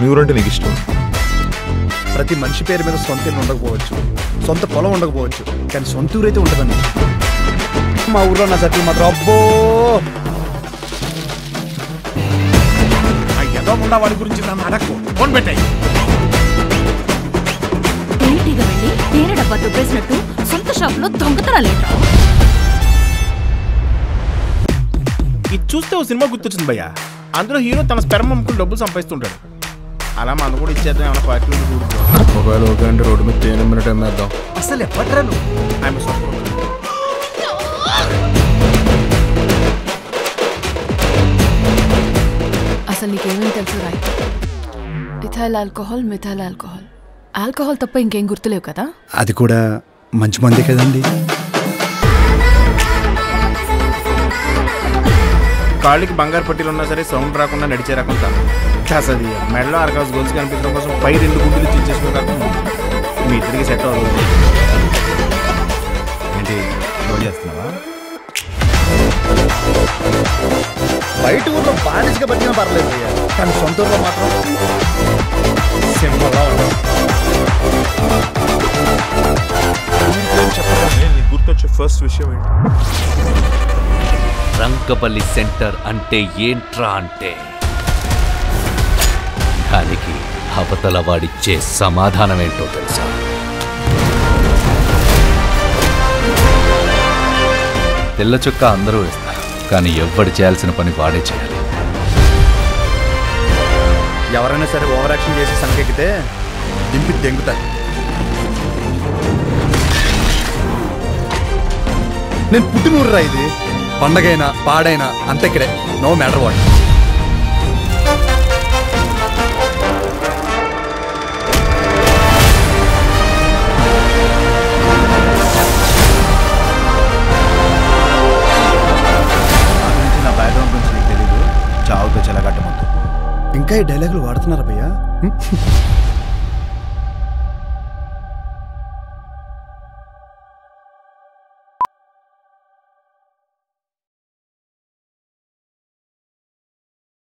మీ ఊరంటే నీకు ఇష్టం ప్రతి మనిషి పేరు మీద సొంత ఇల్లు ఉండకపోవచ్చు. సొంత పొలం ఉండకపోవచ్చు. కానీ సొంత ఊరైతే ఉంటుందండి మా ఊర్లో నా సర్కిల్ మాత్రం అబ్బో! ఏదో ఉండా వాడి గురించి నన్ను అడక్కు. ఫోన్ పెట్టాయి. వెళ్ళి డబ్బా దుబ్బేసినట్టు సొంత షాపులో దొంగతనాలేంట్రా ఇది చూస్తే ఓ సినిమా గుర్తొచ్చింది భయ్య. అందులో హీరో తన స్పెరం అమ్ముకుని డబ్బులు సంపాదిస్తుంటాడు. అలా మనం కూడా ఇచ్చేద్దాం ఏమైనా పార్టీ ఒకవేళ ఒక గంట రోడ్డు మీద తేనె మినిట్ అమ్మేద్దాం. అసలు ఎప్పట్రా నువ్వు? అసలు నీకేమేం తెలుసు Roy? Ethyl alcohol methyl alcohol. Alcohol తప్ప ఇంకేం గుర్తులేవు కదా? అది కూడా మంచి మంది కదండి. కాళ్ళకి బంగారు పట్టీలు ఉన్నా సరే సౌండ్ రాకుండా నడిచే రకం తను అసలు మెడలో అరకాస్ గోల్స్ కనిపించడం కోసం పై రెండు గుడ్డులు ఇచ్చేసిన రకం మీ ఇద్దరికి సెట్ అవ్వదు. ఏంటి? గోల్ చేస్తున్నావా? బయట ఊర్లో బానిసగా బతికినా పర్లేదు కానీ సొంత ఊర్లో మాత్రం సింపుల్గా నీకు గుర్తొచ్చే ఫస్ట్ విషయం ఏంటి? రంకపల్లి సెంటర్ అంటే ఏంట్రా అంటే? దానికి అవతల వాడిచ్చే సమాధానం ఏంటో తెలుసా? తెల్ల చుక్క అందరూ వేస్తారు కానీ ఎవ్వడు చేయాల్సిన పని వాడే చేయాలి. ఎవరైనా సరే ఓవర్ యాక్షన్ చేసి సంకెక్కితే దింపి దెంగుతాయి. నేను పుట్టినూరురా ఇది. పండగైనా పాడైనా అంత ఇక్కడే నో మ్యాటర్ వాట్. నా బ్యాక్గ్రౌండ్ గురించి నీకు తెలీదు. చావుతో చెలగట్టమొద్దు ఇంకా ఈ డైలాగులు వాడుతున్నారా భయ్యా?